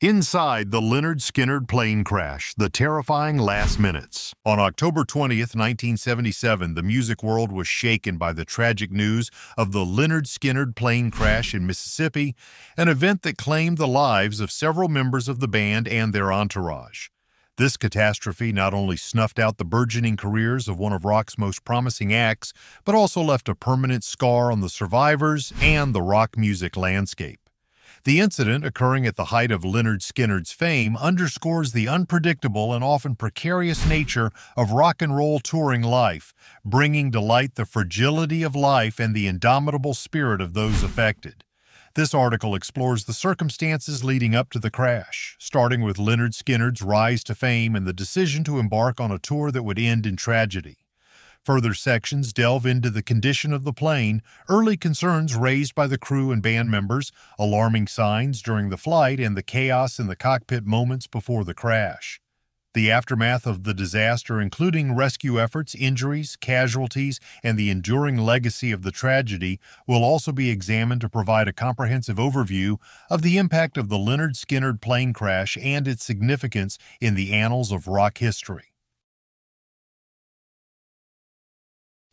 Inside the Lynyrd Skynyrd plane crash, the terrifying last minutes. On October 20th, 1977, the music world was shaken by the tragic news of the Lynyrd Skynyrd plane crash in Mississippi, an event that claimed the lives of several members of the band and their entourage. This catastrophe not only snuffed out the burgeoning careers of one of rock's most promising acts, but also left a permanent scar on the survivors and the rock music landscape. The incident, occurring at the height of Lynyrd Skynyrd's fame, underscores the unpredictable and often precarious nature of rock and roll touring life, bringing to light the fragility of life and the indomitable spirit of those affected. This article explores the circumstances leading up to the crash, starting with Lynyrd Skynyrd's rise to fame and the decision to embark on a tour that would end in tragedy. Further sections delve into the condition of the plane, early concerns raised by the crew and band members, alarming signs during the flight, and the chaos in the cockpit moments before the crash. The aftermath of the disaster, including rescue efforts, injuries, casualties, and the enduring legacy of the tragedy, will also be examined to provide a comprehensive overview of the impact of the Lynyrd Skynyrd plane crash and its significance in the annals of rock history.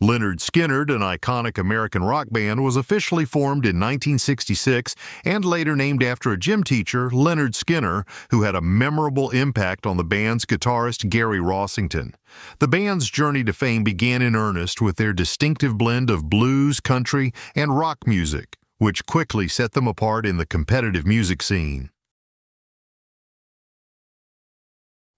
Lynyrd Skynyrd, an iconic American rock band, was officially formed in 1966 and later named after a gym teacher, Leonard Skinner, who had a memorable impact on the band's guitarist Gary Rossington. The band's journey to fame began in earnest with their distinctive blend of blues, country, and rock music, which quickly set them apart in the competitive music scene.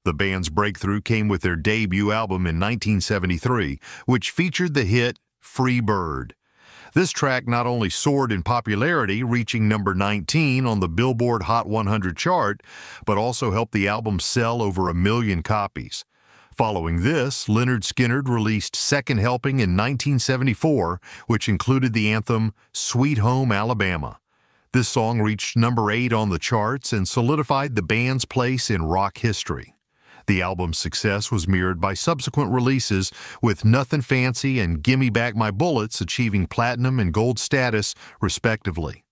The band's breakthrough came with their debut album in 1973, which featured the hit Free Bird. This track not only soared in popularity, reaching number 19 on the Billboard Hot 100 chart, but also helped the album sell over a million copies. Following this, Lynyrd Skynyrd released Second Helping in 1974, which included the anthem Sweet Home Alabama. This song reached number 8 on the charts and solidified the band's place in rock history. The album's success was mirrored by subsequent releases, with Nothing Fancy and Gimme Back My Bullets achieving platinum and gold status, respectively.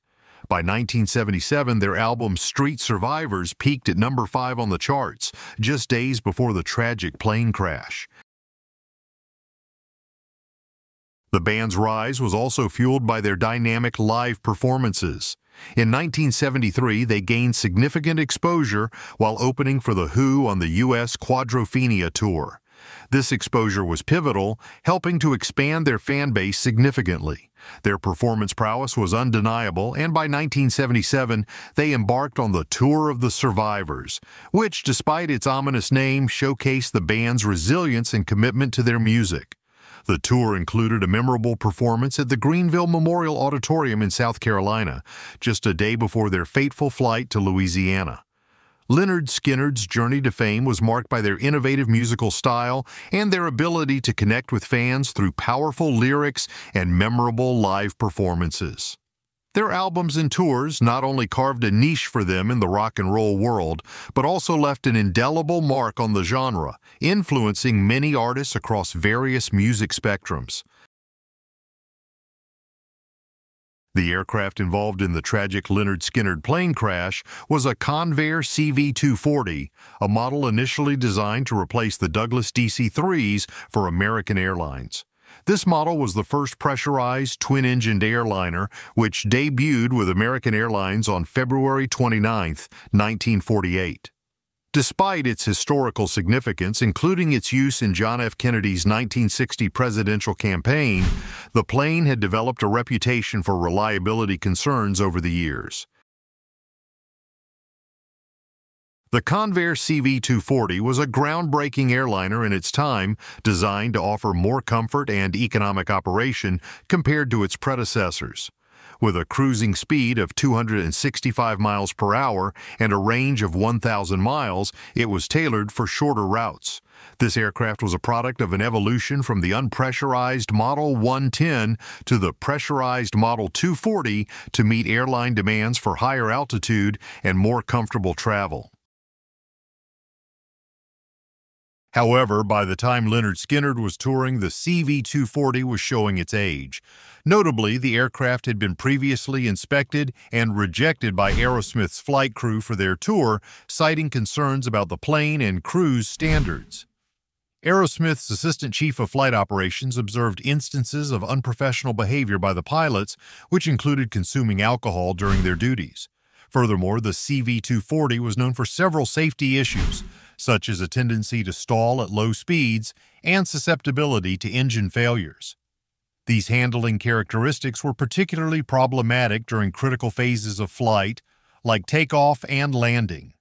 By 1977, their album Street Survivors peaked at number 5 on the charts, just days before the tragic plane crash. The band's rise was also fueled by their dynamic live performances. In 1973, they gained significant exposure while opening for The Who on the U.S. Quadrophenia Tour. This exposure was pivotal, helping to expand their fan base significantly. Their performance prowess was undeniable, and by 1977, they embarked on the Tour of the Survivors, which, despite its ominous name, showcased the band's resilience and commitment to their music. The tour included a memorable performance at the Greenville Memorial Auditorium in South Carolina, just a day before their fateful flight to Louisiana. Lynyrd Skynyrd's journey to fame was marked by their innovative musical style and their ability to connect with fans through powerful lyrics and memorable live performances. Their albums and tours not only carved a niche for them in the rock and roll world, but also left an indelible mark on the genre, influencing many artists across various music spectrums. The aircraft involved in the tragic Lynyrd Skynyrd plane crash was a Convair CV-240, a model initially designed to replace the Douglas DC-3s for American Airlines. This model was the first pressurized twin-engined airliner, which debuted with American Airlines on February 29, 1948. Despite its historical significance, including its use in John F. Kennedy's 1960 presidential campaign, the plane had developed a reputation for reliability concerns over the years. The Convair CV-240 was a groundbreaking airliner in its time, designed to offer more comfort and economic operation compared to its predecessors. With a cruising speed of 265 miles per hour and a range of 1,000 miles, it was tailored for shorter routes. This aircraft was a product of an evolution from the unpressurized Model 110 to the pressurized Model 240 to meet airline demands for higher altitude and more comfortable travel. However, by the time Lynyrd Skynyrd was touring, the CV-240 was showing its age. Notably, the aircraft had been previously inspected and rejected by Aerosmith's flight crew for their tour, citing concerns about the plane and crew's standards. Aerosmith's assistant chief of flight operations observed instances of unprofessional behavior by the pilots, which included consuming alcohol during their duties. Furthermore, the CV-240 was known for several safety issues, such as a tendency to stall at low speeds and susceptibility to engine failures. These handling characteristics were particularly problematic during critical phases of flight, like takeoff and landing.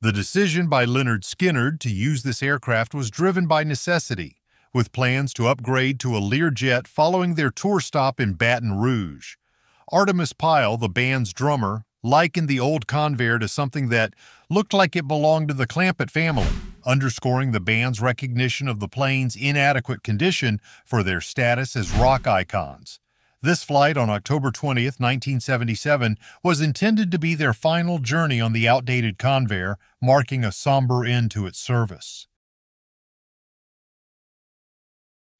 The decision by Lynyrd Skynyrd to use this aircraft was driven by necessity, with plans to upgrade to a Learjet following their tour stop in Baton Rouge. Artimus Pyle, the band's drummer, likened the old Convair to something that looked like it belonged to the Clampett family, underscoring the band's recognition of the plane's inadequate condition for their status as rock icons. This flight on October 20, 1977, was intended to be their final journey on the outdated Convair, marking a somber end to its service.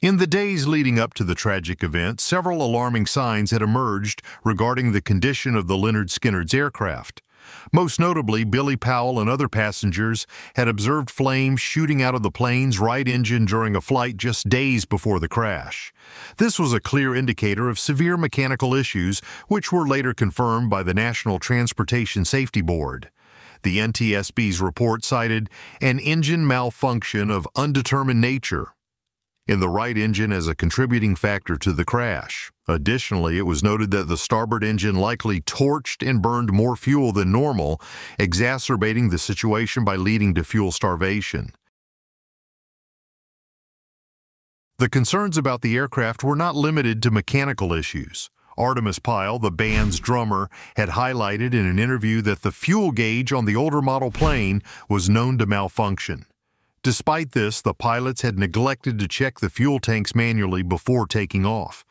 In the days leading up to the tragic event, several alarming signs had emerged regarding the condition of the Lynyrd Skynyrd's aircraft. Most notably, Billy Powell and other passengers had observed flames shooting out of the plane's right engine during a flight just days before the crash. This was a clear indicator of severe mechanical issues, which were later confirmed by the National Transportation Safety Board. The NTSB's report cited an engine malfunction of undetermined nature in the right engine as a contributing factor to the crash. Additionally, it was noted that the starboard engine likely torched and burned more fuel than normal, exacerbating the situation by leading to fuel starvation. The concerns about the aircraft were not limited to mechanical issues. Artimus Pyle, the band's drummer, had highlighted in an interview that the fuel gauge on the older model plane was known to malfunction. Despite this, the pilots had neglected to check the fuel tanks manually before taking off.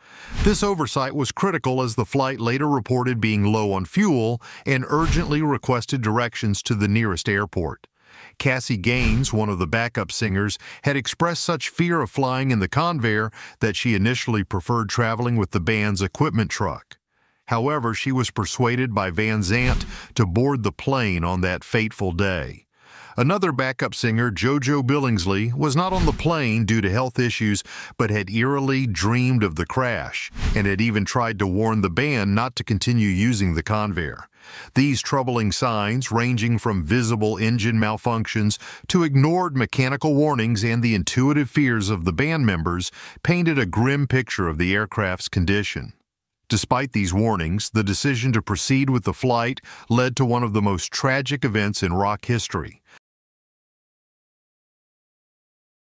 This oversight was critical as the flight later reported being low on fuel and urgently requested directions to the nearest airport. Cassie Gaines, one of the backup singers, had expressed such fear of flying in the Convair that she initially preferred traveling with the band's equipment truck. However, she was persuaded by Van Zant to board the plane on that fateful day. Another backup singer, JoJo Billingsley, was not on the plane due to health issues, but had eerily dreamed of the crash and had even tried to warn the band not to continue using the Convair. These troubling signs, ranging from visible engine malfunctions to ignored mechanical warnings and the intuitive fears of the band members, painted a grim picture of the aircraft's condition. Despite these warnings, the decision to proceed with the flight led to one of the most tragic events in rock history.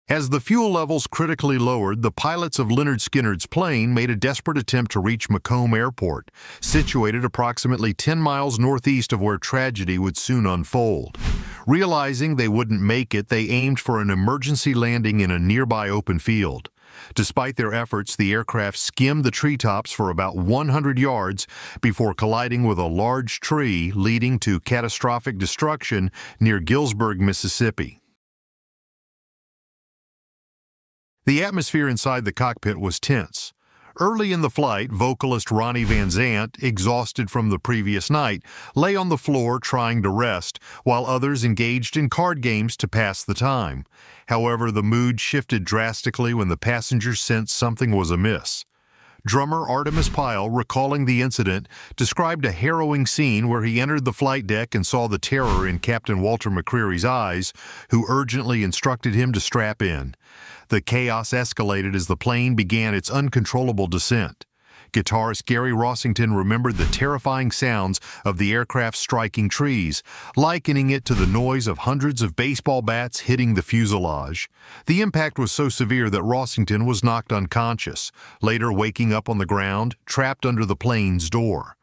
As the fuel levels critically lowered, the pilots of Lynyrd Skynyrd's plane made a desperate attempt to reach McComb Airport, situated approximately 10 miles northeast of where tragedy would soon unfold. Realizing they wouldn't make it, they aimed for an emergency landing in a nearby open field. Despite their efforts, the aircraft skimmed the treetops for about 100 yards before colliding with a large tree, leading to catastrophic destruction near Gillsburg, Mississippi. The atmosphere inside the cockpit was tense. Early in the flight, vocalist Ronnie Van Zant, exhausted from the previous night, lay on the floor trying to rest, while others engaged in card games to pass the time. However, the mood shifted drastically when the passengers sensed something was amiss. Drummer Artimus Pyle, recalling the incident, described a harrowing scene where he entered the flight deck and saw the terror in Captain Walter McCreary's eyes, who urgently instructed him to strap in. The chaos escalated as the plane began its uncontrollable descent. Guitarist Gary Rossington remembered the terrifying sounds of the aircraft striking trees, likening it to the noise of hundreds of baseball bats hitting the fuselage. The impact was so severe that Rossington was knocked unconscious, later waking up on the ground, trapped under the plane's door.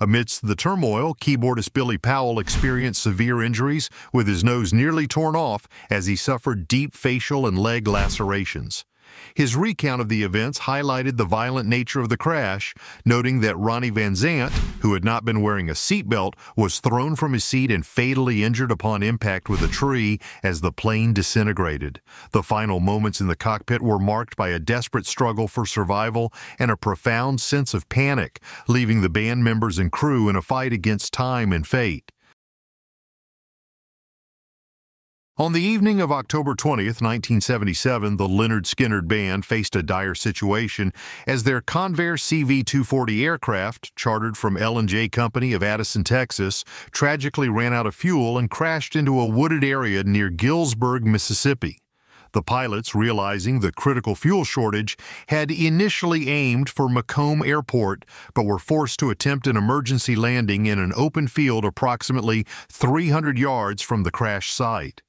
Amidst the turmoil, keyboardist Billy Powell experienced severe injuries, with his nose nearly torn off as he suffered deep facial and leg lacerations. His recount of the events highlighted the violent nature of the crash, noting that Ronnie Van Zant, who had not been wearing a seatbelt, was thrown from his seat and fatally injured upon impact with a tree as the plane disintegrated. The final moments in the cockpit were marked by a desperate struggle for survival and a profound sense of panic, leaving the band members and crew in a fight against time and fate. On the evening of October 20th, 1977, the Lynyrd Skynyrd Band faced a dire situation as their Convair CV-240 aircraft, chartered from L&J Company of Addison, Texas, tragically ran out of fuel and crashed into a wooded area near Gillsburg, Mississippi. The pilots, realizing the critical fuel shortage, had initially aimed for McComb Airport, but were forced to attempt an emergency landing in an open field approximately 300 yards from the crash site.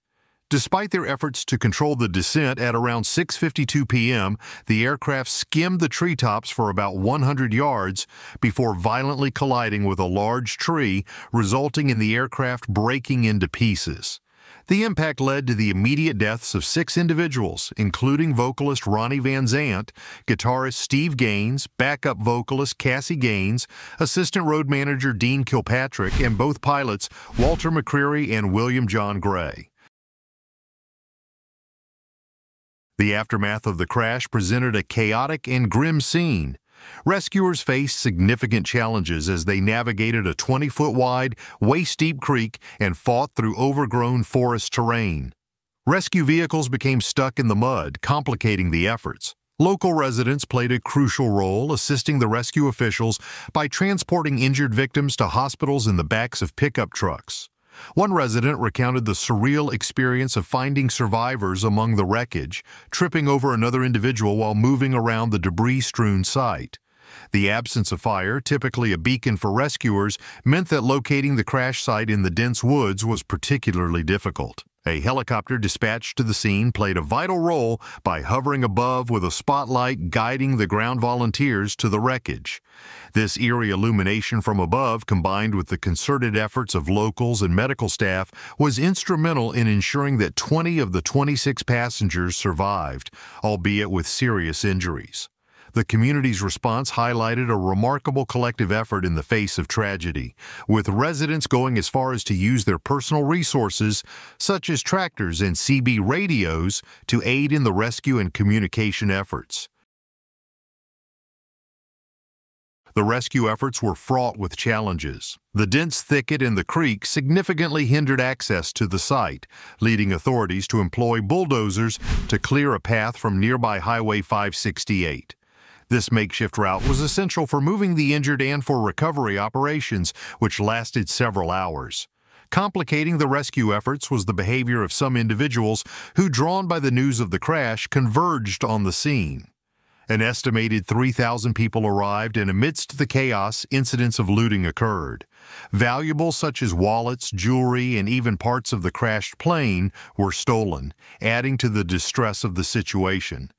Despite their efforts to control the descent at around 6.52 p.m., the aircraft skimmed the treetops for about 100 yards before violently colliding with a large tree, resulting in the aircraft breaking into pieces. The impact led to the immediate deaths of six individuals, including vocalist Ronnie Van Zant, guitarist Steve Gaines, backup vocalist Cassie Gaines, assistant road manager Dean Kilpatrick, and both pilots Walter McCreary and William John Gray. The aftermath of the crash presented a chaotic and grim scene. Rescuers faced significant challenges as they navigated a 20-foot wide, waist-deep creek and fought through overgrown forest terrain. Rescue vehicles became stuck in the mud, complicating the efforts. Local residents played a crucial role assisting the rescue officials by transporting injured victims to hospitals in the backs of pickup trucks. One resident recounted the surreal experience of finding survivors among the wreckage, tripping over another individual while moving around the debris-strewn site. The absence of fire, typically a beacon for rescuers, meant that locating the crash site in the dense woods was particularly difficult. A helicopter dispatched to the scene played a vital role by hovering above with a spotlight guiding the ground volunteers to the wreckage. This eerie illumination from above, combined with the concerted efforts of locals and medical staff, was instrumental in ensuring that 20 of the 26 passengers survived, albeit with serious injuries. The community's response highlighted a remarkable collective effort in the face of tragedy, with residents going as far as to use their personal resources, such as tractors and CB radios, to aid in the rescue and communication efforts. The rescue efforts were fraught with challenges. The dense thicket in the creek significantly hindered access to the site, leading authorities to employ bulldozers to clear a path from nearby Highway 568. This makeshift route was essential for moving the injured and for recovery operations, which lasted several hours. Complicating the rescue efforts was the behavior of some individuals who, drawn by the news of the crash, converged on the scene. An estimated 3,000 people arrived, and amidst the chaos, incidents of looting occurred. Valuables such as wallets, jewelry, and even parts of the crashed plane were stolen, adding to the distress of the situation.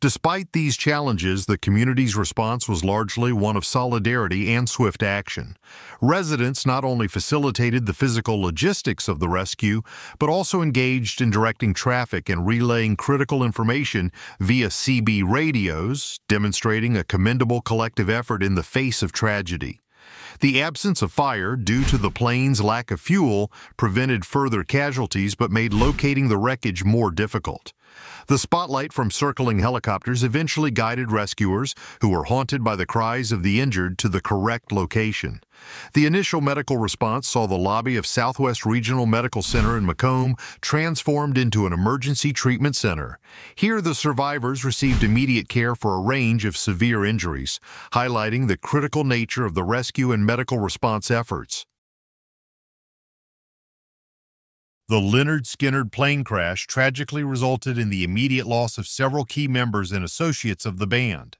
Despite these challenges, the community's response was largely one of solidarity and swift action. Residents not only facilitated the physical logistics of the rescue, but also engaged in directing traffic and relaying critical information via CB radios, demonstrating a commendable collective effort in the face of tragedy. The absence of fire due to the plane's lack of fuel prevented further casualties but made locating the wreckage more difficult. The spotlight from circling helicopters eventually guided rescuers, who were haunted by the cries of the injured, to the correct location. The initial medical response saw the lobby of Southwest Regional Medical Center in McComb transformed into an emergency treatment center. Here, the survivors received immediate care for a range of severe injuries, highlighting the critical nature of the rescue and medical response efforts. The Lynyrd Skynyrd plane crash tragically resulted in the immediate loss of several key members and associates of the band.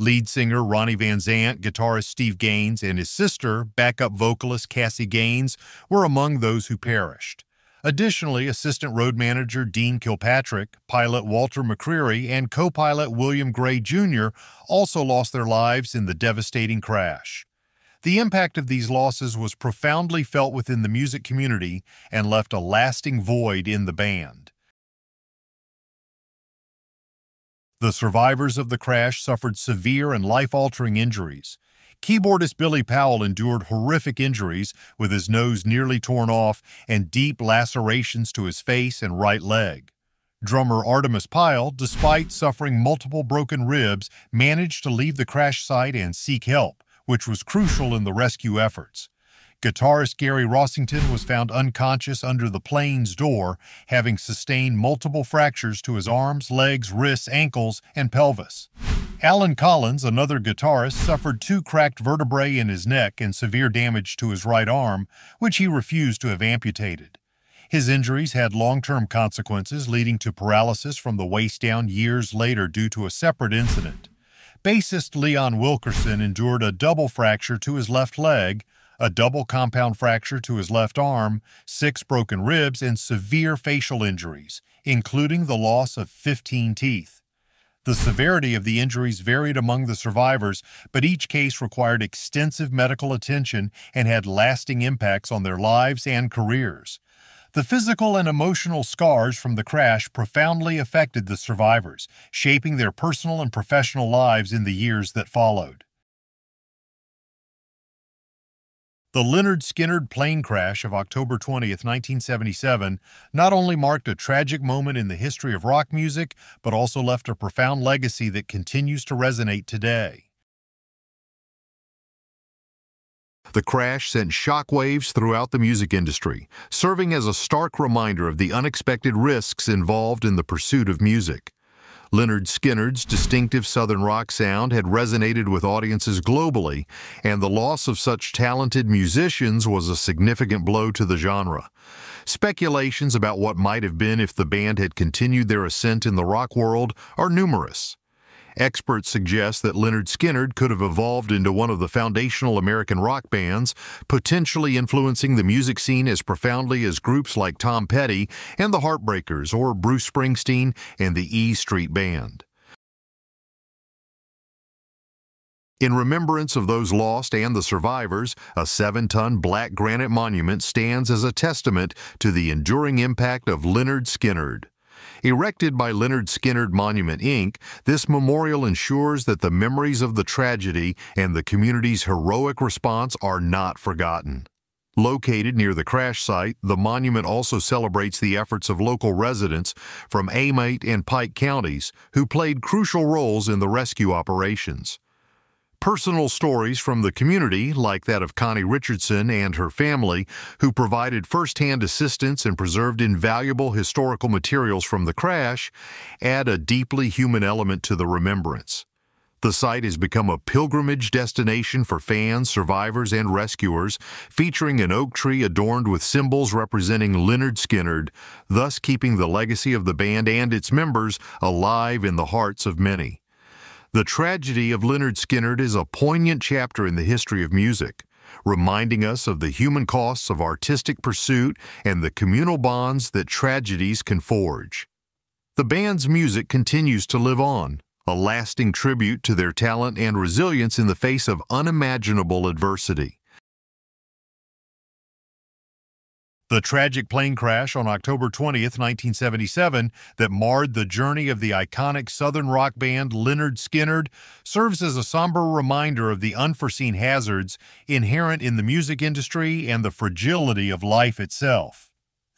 Lead singer Ronnie Van Zant, guitarist Steve Gaines, and his sister, backup vocalist Cassie Gaines, were among those who perished. Additionally, assistant road manager Dean Kilpatrick, pilot Walter McCreary, and co-pilot William Gray Jr. also lost their lives in the devastating crash. The impact of these losses was profoundly felt within the music community and left a lasting void in the band. The survivors of the crash suffered severe and life-altering injuries. Keyboardist Billy Powell endured horrific injuries with his nose nearly torn off and deep lacerations to his face and right leg. Drummer Artimus Pyle, despite suffering multiple broken ribs, managed to leave the crash site and seek help, which was crucial in the rescue efforts. Guitarist Gary Rossington was found unconscious under the plane's door, having sustained multiple fractures to his arms, legs, wrists, ankles, and pelvis. Allen Collins, another guitarist, suffered two cracked vertebrae in his neck and severe damage to his right arm, which he refused to have amputated. His injuries had long-term consequences, leading to paralysis from the waist down years later due to a separate incident. Bassist Leon Wilkeson endured a double fracture to his left leg, a double compound fracture to his left arm, six broken ribs, and severe facial injuries, including the loss of 15 teeth. The severity of the injuries varied among the survivors, but each case required extensive medical attention and had lasting impacts on their lives and careers. The physical and emotional scars from the crash profoundly affected the survivors, shaping their personal and professional lives in the years that followed. The Lynyrd Skynyrd plane crash of October 20, 1977, not only marked a tragic moment in the history of rock music, but also left a profound legacy that continues to resonate today. The crash sent shockwaves throughout the music industry, serving as a stark reminder of the unexpected risks involved in the pursuit of music. Lynyrd Skynyrd's distinctive Southern rock sound had resonated with audiences globally, and the loss of such talented musicians was a significant blow to the genre. Speculations about what might have been if the band had continued their ascent in the rock world are numerous. Experts suggest that Lynyrd Skynyrd could have evolved into one of the foundational American rock bands, potentially influencing the music scene as profoundly as groups like Tom Petty and the Heartbreakers or Bruce Springsteen and the E Street Band. In remembrance of those lost and the survivors, a seven-ton black granite monument stands as a testament to the enduring impact of Lynyrd Skynyrd. Erected by Lynyrd Skynyrd Monument, Inc., this memorial ensures that the memories of the tragedy and the community's heroic response are not forgotten. Located near the crash site, the monument also celebrates the efforts of local residents from Amite and Pike counties who played crucial roles in the rescue operations. Personal stories from the community, like that of Connie Richardson and her family, who provided first-hand assistance and preserved invaluable historical materials from the crash, add a deeply human element to the remembrance. The site has become a pilgrimage destination for fans, survivors, and rescuers, featuring an oak tree adorned with symbols representing Lynyrd Skynyrd, thus keeping the legacy of the band and its members alive in the hearts of many. The tragedy of Lynyrd Skynyrd is a poignant chapter in the history of music, reminding us of the human costs of artistic pursuit and the communal bonds that tragedies can forge. The band's music continues to live on, a lasting tribute to their talent and resilience in the face of unimaginable adversity. The tragic plane crash on October 20, 1977, that marred the journey of the iconic Southern rock band Lynyrd Skynyrd serves as a somber reminder of the unforeseen hazards inherent in the music industry and the fragility of life itself.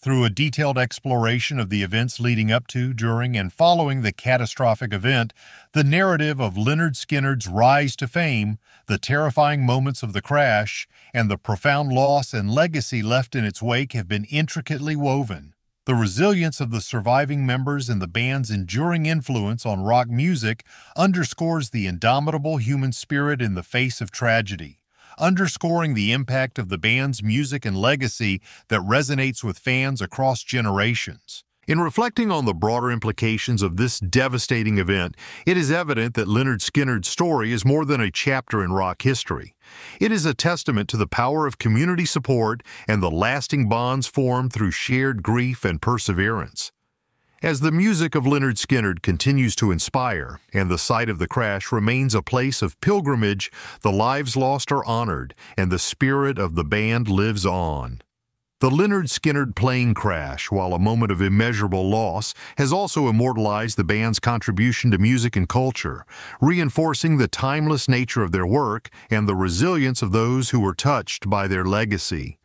Through a detailed exploration of the events leading up to, during, and following the catastrophic event, the narrative of Lynyrd Skynyrd's rise to fame, the terrifying moments of the crash, and the profound loss and legacy left in its wake have been intricately woven. The resilience of the surviving members and the band's enduring influence on rock music underscores the indomitable human spirit in the face of tragedy underscoring the impact of the band's music and legacy that resonates with fans across generations. In reflecting on the broader implications of this devastating event, it is evident that Lynyrd Skynyrd's story is more than a chapter in rock history. It is a testament to the power of community support and the lasting bonds formed through shared grief and perseverance. As the music of Lynyrd Skynyrd continues to inspire and the site of the crash remains a place of pilgrimage, the lives lost are honored and the spirit of the band lives on. The Lynyrd Skynyrd plane crash, while a moment of immeasurable loss, has also immortalized the band's contribution to music and culture, reinforcing the timeless nature of their work and the resilience of those who were touched by their legacy.